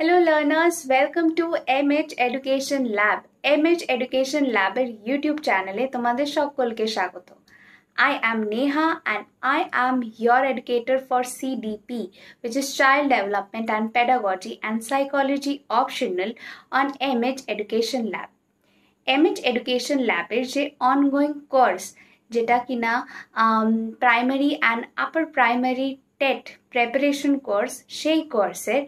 Hello learners, welcome to MH Education Lab. MH Education Lab এর YouTube চ্যানেলে তোমাদের সকলকে স্বাগত I am Neha and I am your educator for CDP, which is Child Development and Pedagogy and Psychology Optional on MH Education Lab. MH Education Lab এর যে ongoing course যেটা কিনা primary and upper primary TET preparation course, সেই কোর্সের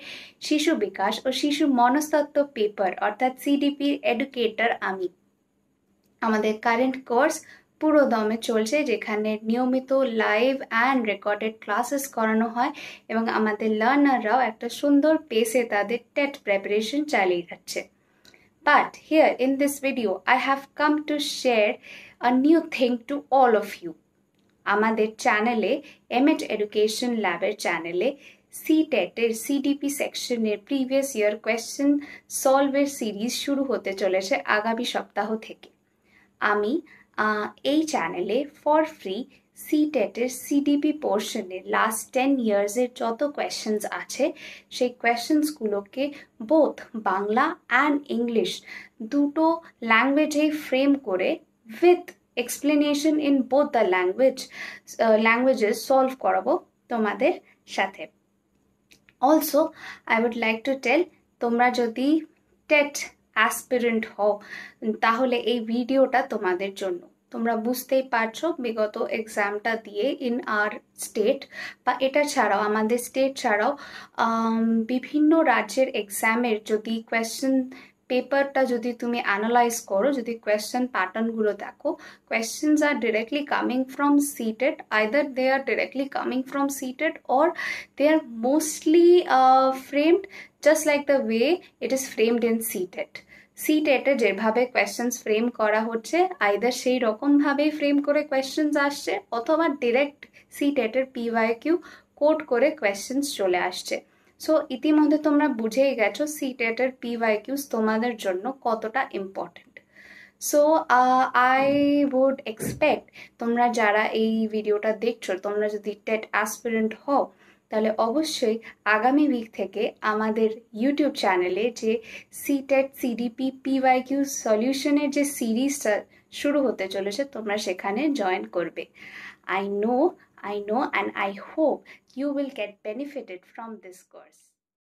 শিশু বিকাশ ও শিশু মনস্তত্ত্ব paper, অর্থাৎ সিডিপির এডুকেটর আমি। আমাদের কারেন্ট কোর্স পুরো দমে চলছে, যেখানে নিয়মিত লাইভ অ্যান্ড রেকর্ডেড ক্লাসেস করানো হয় এবং আমাদের লার্নাররাও একটা সুন্দর পেসে তাদের টেট প্রেপারেশন চালিয়ে যাচ্ছে। But here in this video I have come to share a new thing to all of you আমাদের চ্যানেলে এমএড এডুকেশন ল্যাবের চ্যানেলে সি টেটের সিডিপি সেকশনের প্রিভিয়াস ইয়ার কোয়েশ্চেন সলভের সিরিজ শুরু হতে চলেছে আগামী সপ্তাহ থেকে। আমি এই চ্যানেলে ফর ফ্রি সি টেটের সিডিপি পোর্শনে লাস্ট টেন ইয়ার্সের যত কোয়েশ্চেন্স আছে, সেই কোয়েশ্চেন্সগুলোকে বোথ বাংলা অ্যান্ড ইংলিশ দুটো ল্যাঙ্গুয়েজেই ফ্রেম করে with explanation in both the language languages solve করাবো তোমাদের সাথে। Also I would like to tell তোমরা যদি টেট অ্যাসপিরেন্ট হও, তাহলে এই ভিডিওটা তোমাদের জন্য। তোমরা বুঝতেই পারছ, বিগত এক্সামটা দিয়ে ইন আর স্টেট বা এটা ছাড়াও, আমাদের স্টেট ছাড়াও বিভিন্ন রাজ্যের এক্সামের যদি কোয়েশ্চেন পেপারটা যদি তুমি অ্যানালাইজ করো, যদি কোয়েশ্চেন প্যাটার্নগুলো দেখো questions are directly coming from CTET either they are directly coming from CTET or they are mostly framed just like the way it is framed in CTET C টেটে যেভাবে questions frame করা হচ্ছে either সেই রকমভাবেই frame করে questions আসছে, অথবা direct C টেটের PY Q code করে কোয়েশ্চেন্স চলে আসছে। সো ইতিমধ্যে তোমরা বুঝেই গেছো সি টেটের পিওয়াই কিউস তোমাদের জন্য কতটা important so I would expect তোমরা যারা এই ভিডিওটা দেখছ, তোমরা যদি টেট অ্যাসপিরেন্ট হও, তাহলে অবশ্যই আগামী উইক থেকে আমাদের ইউটিউব চ্যানেলে যে সিটেট সিডিপি পিওয়াই কিউ সলিউশনের যে সিরিজটা শুরু হতে চলেছে, তোমরা সেখানে জয়েন করবে। I know I know and I hope you will get benefited from this course.